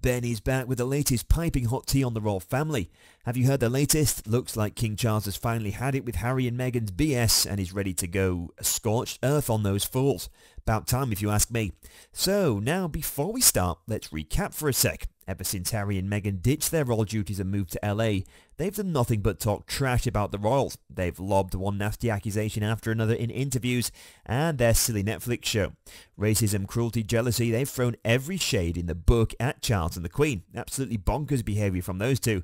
Ben is back with the latest piping hot tea on the royal family. Have you heard the latest? Looks like King Charles has finally had it with Harry and Meghan's BS and is ready to go scorched earth on those fools. About time if you ask me. So now before we start, let's recap for a sec. Ever since Harry and Meghan ditched their royal duties and moved to LA, they've done nothing but talk trash about the royals. They've lobbed one nasty accusation after another in interviews and their silly Netflix show. Racism, cruelty, jealousy, they've thrown every shade in the book at Charles and the Queen. Absolutely bonkers behaviour from those two.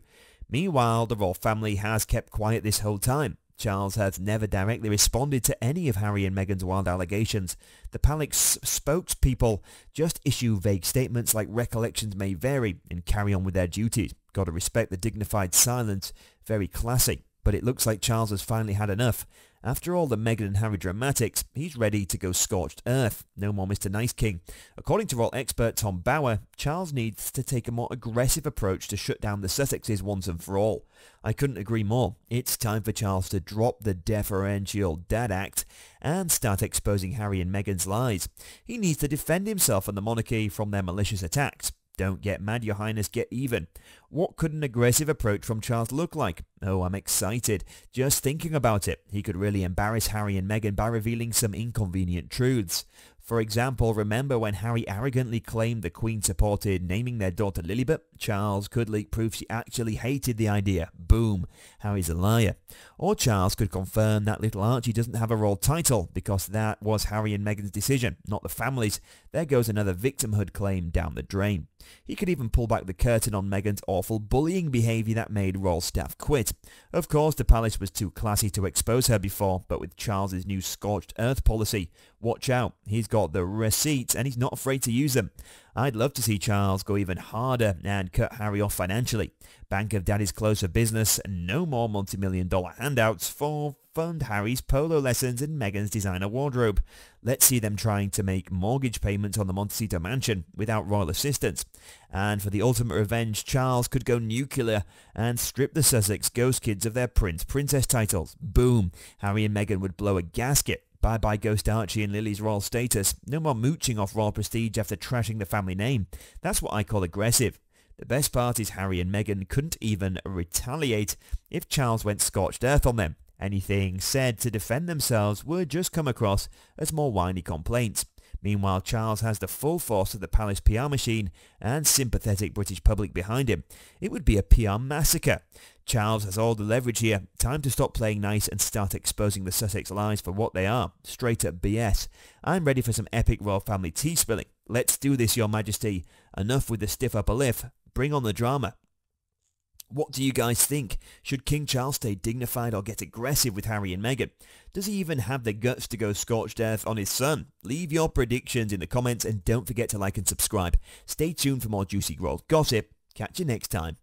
Meanwhile, the royal family has kept quiet this whole time. Charles has never directly responded to any of Harry and Meghan's wild allegations. The palace spokespeople just issue vague statements like recollections may vary and carry on with their duties. Gotta respect the dignified silence. Very classy. But it looks like Charles has finally had enough. After all the Meghan and Harry dramatics, he's ready to go scorched earth. No more Mr. Nice King. According to royal expert Tom Bower, Charles needs to take a more aggressive approach to shut down the Sussexes once and for all. I couldn't agree more. It's time for Charles to drop the deferential dad act and start exposing Harry and Meghan's lies. He needs to defend himself and the monarchy from their malicious attacks. Don't get mad, your highness, get even. What could an aggressive approach from Charles look like? Oh, I'm excited. Just thinking about it. He could really embarrass Harry and Meghan by revealing some inconvenient truths. For example, remember when Harry arrogantly claimed the Queen supported naming their daughter Lilibet? Charles could leak proof she actually hated the idea. Boom. Harry's a liar. Or Charles could confirm that little Archie doesn't have a royal title because that was Harry and Meghan's decision, not the family's. There goes another victimhood claim down the drain. He could even pull back the curtain on Meghan's awful bullying behaviour that made royal staff quit. Of course, the palace was too classy to expose her before, but with Charles's new scorched earth policy, watch out. He's got the receipts and he's not afraid to use them. I'd love to see Charles go even harder and cut Harry off financially. Bank of Daddy's closed for business no more multi-million dollar handouts for fund Harry's polo lessons and Meghan's designer wardrobe. Let's see them trying to make mortgage payments on the Montecito mansion without royal assistance. And for the ultimate revenge, Charles could go nuclear and strip the Sussex Ghost Kids of their Prince Princess titles. Boom! Harry and Meghan would blow a gasket Bye-bye Ghost Archie and Lily's royal status. No more mooching off royal prestige after trashing the family name. That's what I call aggressive. The best part is Harry and Meghan couldn't even retaliate if Charles went scorched earth on them. Anything said to defend themselves would just come across as more whiny complaints. Meanwhile, Charles has the full force of the palace PR machine and sympathetic British public behind him. It would be a PR massacre. Charles has all the leverage here. Time to stop playing nice and start exposing the Sussex lies for what they are. Straight up BS. I'm ready for some epic royal family tea spilling. Let's do this, your majesty. Enough with the stiff upper lip. Bring on the drama. What do you guys think? Should King Charles stay dignified or get aggressive with Harry and Meghan? Does he even have the guts to go scorched earth on his son? Leave your predictions in the comments and don't forget to like and subscribe. Stay tuned for more juicy growth gossip. Catch you next time.